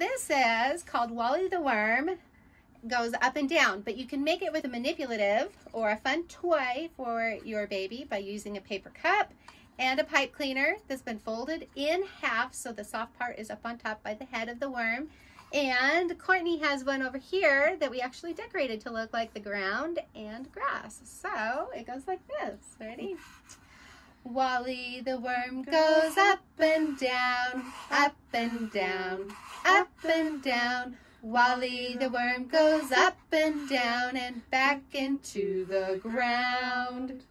This is called Wally the Worm. Goes up and down, but you can make it with a manipulative or a fun toy for your baby by using a paper cup and a pipe cleaner that's been folded in half so the soft part is up on top by the head of the worm. And Courtney has one over here that we actually decorated to look like the ground and grass. So it goes like this. Ready? Wally the worm goes up and down, up and down, up and down. Wally the worm goes up and down and back into the ground.